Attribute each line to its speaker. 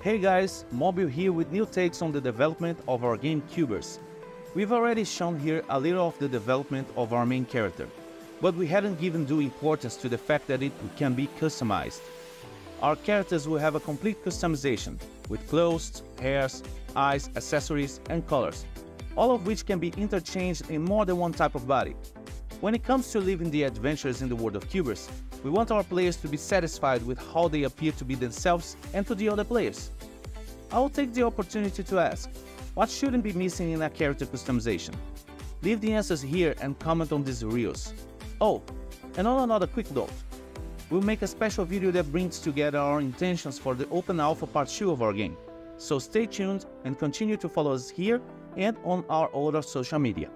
Speaker 1: Hey guys, Mobile here with new takes on the development of our game Kubberz. We've already shown here a little of the development of our main character, but we hadn't given due importance to the fact that it can be customized. Our characters will have a complete customization, with clothes, hairs, eyes, accessories, and colors, all of which can be interchanged in more than one type of body. When it comes to living the adventures in the world of Kubberz, we want our players to be satisfied with how they appear to be themselves and to the other players. I will take the opportunity to ask, what shouldn't be missing in a character customization? Leave the answers here and comment on these reels. Oh, and on another quick note, we'll make a special video that brings together our intentions for the Open Alpha Part 2 of our game. So stay tuned and continue to follow us here and on our other social media.